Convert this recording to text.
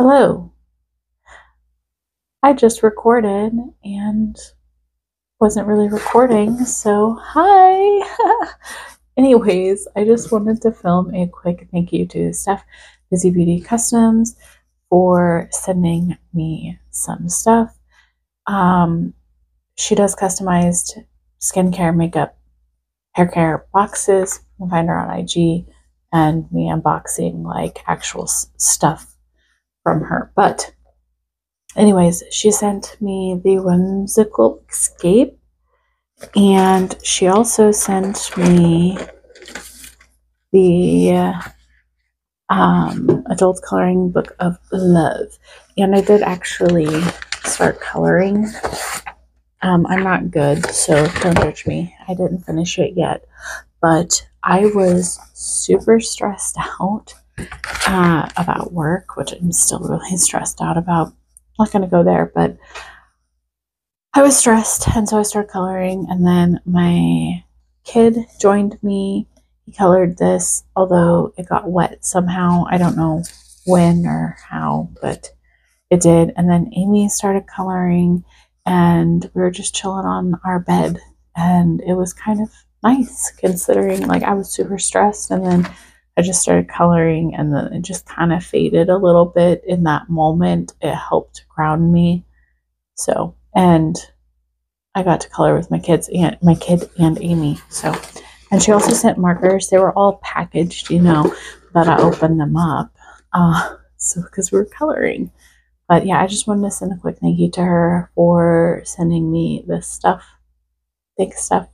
Hello. I just recorded and wasn't really recording, so hi. Anyways, I just wanted to film a quick thank you to Steph Bizy Beauty Customs for sending me some stuff. Um, she does customized skincare, makeup, hair care boxes. You can find her on IG and me unboxing like actual stuff from her. But, anyways, she sent me the whimsical escape, and she also sent me the um, adult coloring book of love. And I did actually start coloring. Um, I'm not good, so don't judge me. I didn't finish it yet, but I was super stressed out uh, about work, which I'm still really stressed out about. I'm not going to go there, but I was stressed, and so I started coloring, and then my kid joined me. He colored this, although it got wet somehow. I don't know when or how, but it did. And then Amy started coloring, and we were just chilling on our bed, and it was kind of nice considering like I was super stressed, and then I just started coloring and then it just kind of faded a little bit in that moment. It helped ground me. So, and I got to color with my kids and my kid and Amy. So, and she also sent markers. They were all packaged, you know, but I opened them up. Uh, so because we were coloring. But yeah, I just wanted to send a quick thank you to her for sending me this stuff. Thanks, stuff.